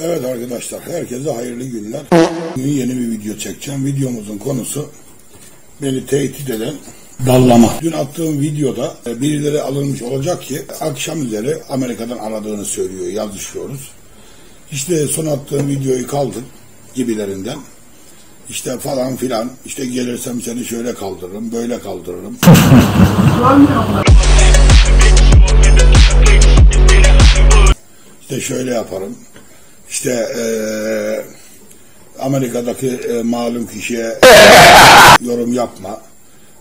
Evet arkadaşlar, herkese hayırlı günler. Bugün yeni bir video çekeceğim. Videomuzun konusu beni tehdit eden dallama. Dün attığım videoda e, birileri alınmış olacak ki akşam üzeri Amerika'dan aradığını söylüyor, yazışıyoruz. İşte son attığım videoyu kaldır gibilerinden. İşte falan filan, işte gelirsem seni şöyle kaldırırım, böyle kaldırırım. İşte şöyle yaparım. İşte eee Amerika'daki e, malum kişiye yorum yapma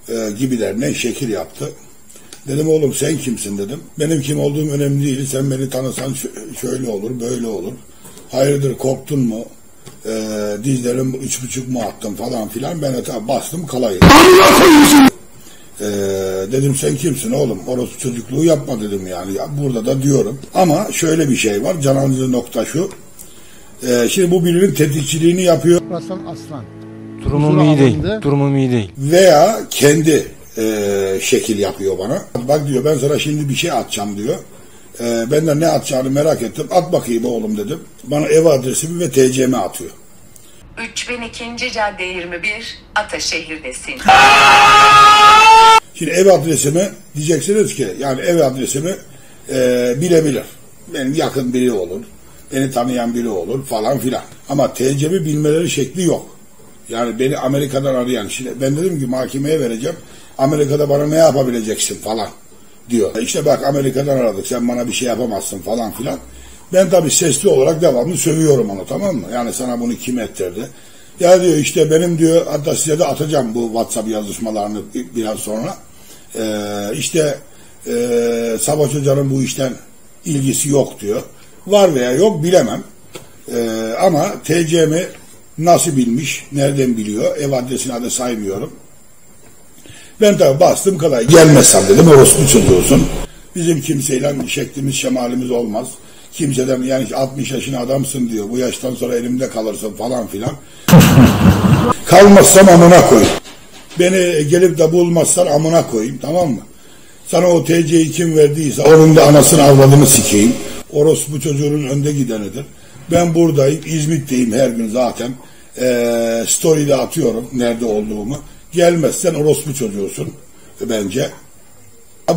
e, gibilerine şekil yaptı. Dedim oğlum sen kimsin dedim. Benim kim olduğum önemli değil. Sen beni tanısan şöyle olur, böyle olur. Hayırdır korktun mu? E, dizlerim üç buçuk mu attım falan filan. Ben de bastım kalayı. Ee, dedim sen kimsin oğlum? Orası çocukluğu yapma dedim yani. Ya, burada da diyorum. Ama şöyle bir şey var. Can alıcı nokta şu. Ee, şimdi bu birinin tetikçiliğini yapıyor Hasan Aslan. Durumum iyi değil. Durumum iyi değil. veya kendi e, şekil yapıyor bana. Bak diyor ben sana şimdi bir şey atacağım diyor. Ee, ben de ne atacağını merak ettim. At bakayım oğlum dedim. Bana ev adresimi ve TC'mi atıyor. 3002. Cadde 21, Ataşehir'desin. Şimdi ev adresimi diyeceksiniz ki yani ev adresimi e, bilebilir. Benim yakın biri olur. Beni tanıyan biri olur falan filan. Ama TC'mi bilmeleri şekli yok. Yani beni Amerika'dan arayan. Şimdi ben dedim ki mahkemeye vereceğim. Amerika'da bana ne yapabileceksin falan diyor. İşte bak Amerika'dan aradık sen bana bir şey yapamazsın falan filan. Ben tabii sesli olarak devamlı sövüyorum onu tamam mı? Yani sana bunu kim ettirdi? Ya diyor işte benim diyor hatta size de atacağım bu WhatsApp yazışmalarını biraz sonra. Ee, işte e, Savaş Hoca'nın bu işten ilgisi yok diyor. Var veya yok bilemem. Ee, ama TC'mi nasıl bilmiş, nereden biliyor, ev adresini adı saymıyorum. Ben tabi bastım kadar gelmezsem dedim orospu çocuğusun. Bizim kimseyle şeklimiz şemalimiz olmaz. Kimseden yani 60 yaşın adamsın diyor. Bu yaştan sonra elimde kalırsın falan filan. Kalmazsam amına koy. Beni gelip de bulmazsan amına koyayım tamam mı? Sana o TC'yi kim verdiyse onun da anasını avradını sikeyim. Orospu çocuğunun önde gidenidir. Ben buradayım, İzmit'teyim her gün zaten. Ee, story'de atıyorum nerede olduğumu. Gelmezsen orospu çocuğusun bence.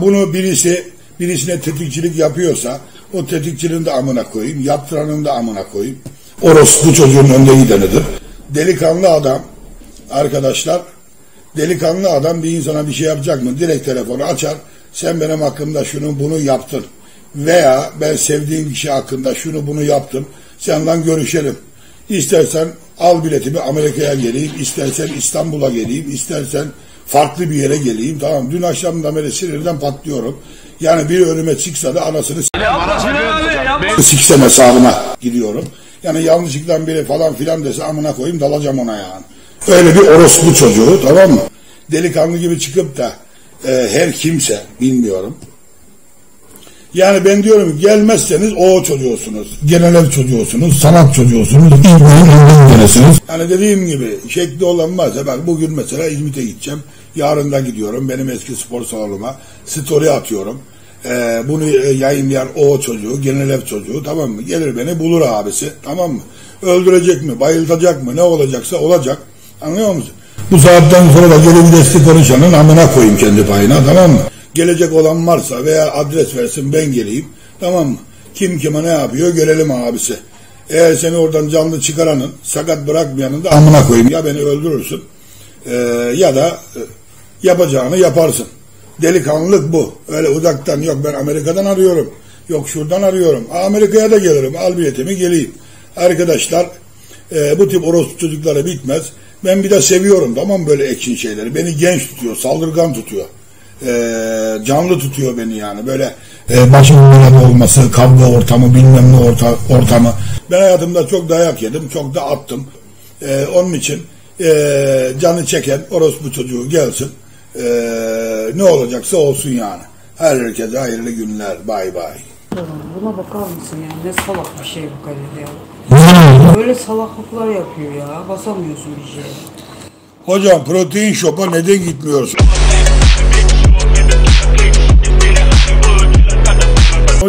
Bunu birisi birisine tetikçilik yapıyorsa o tetikçinin de amına koyayım, yaptıranın da amına koyayım. Orospu çocuğun önde gidenidir. Delikanlı adam arkadaşlar delikanlı adam bir insana bir şey yapacak mı? Direkt telefonu açar. Sen benim hakkımda şunu bunu yaptın. Veya ben sevdiğim kişi hakkında şunu bunu yaptım. Senden görüşelim. İstersen al biletimi Amerika'ya geleyim. istersen İstanbul'a geleyim. istersen farklı bir yere geleyim. Tamam dün akşamdan beri sinirden patlıyorum. Yani bir önüme çıksa da anasını siksem hesabına gidiyorum. Yani yanlışlıkla biri falan filan dese amına koyayım dalacağım ona yani. Öyle bir orospu çocuğu tamam mı? Delikanlı gibi çıkıp da e, her kimse bilmiyorum. Yani ben diyorum gelmezseniz o çocuğusunuz. Genel çocuğusunuz, sanat çocuğusunuz, İzmir'in önündenesiniz. Yani dediğim gibi şekli olan varsa bak bugün mesela İzmit'e gideceğim. Yarın da gidiyorum benim eski spor salonuma. Story atıyorum. Ee, bunu e, yayınlayan o çocuğu, genel ev çocuğu tamam mı? Gelir beni bulur abisi tamam mı? Öldürecek mi, bayıltacak mı ne olacaksa olacak. Anlıyor musun? Bu saatten sonra da geri vitesli konuşanın amına koyayım kendi payına tamam mı? Gelecek olan varsa veya adres versin ben geleyim tamam mı? Kim kime ne yapıyor görelim abisi. Eğer seni oradan canlı çıkaranın, sakat bırakmayanın da amına koyayım. Ya beni öldürürsün e, ya da e, yapacağını yaparsın. Delikanlılık bu. Öyle uzaktan yok ben Amerika'dan arıyorum. Yok şuradan arıyorum. Amerika'ya da gelirim. Al biletimi geleyim. Arkadaşlar e, bu tip orospu çocukları bitmez. Ben bir de seviyorum tamam böyle ekşin şeyleri. Beni genç tutuyor, saldırgan tutuyor. E, canlı tutuyor beni yani. Böyle e, başımın belada olması, kavga ortamı, bilmem ne orta, ortamı. Ben hayatımda çok dayak yedim, çok da attım. E, onun için e, canı çeken orospu çocuğu gelsin. E, ne olacaksa olsun yani. Herkese hayırlı günler. Bay bay. Buna bakar mısın ya? Ne salak bir şey bu kalede ya. Böyle salaklıklar yapıyor ya. Basamıyorsun bir şeye. Hocam protein shop'a neden gitmiyorsun?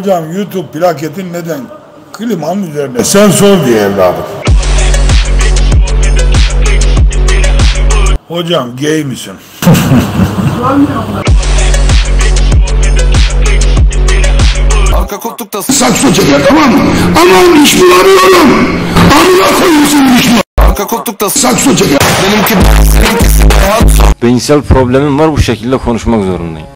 Hocam YouTube plaketin neden Klimanın üzerine sen sor diye evladım. Hocam gay misin? Arka koltukta Sakso çeker tamam mı? Aman iş bulamıyorum. Amına koyuyorsun mi? arka koltukta Sakso çeker. benimki benimkisi hayat Beyinsel problemim var bu şekilde konuşmak zorundayım.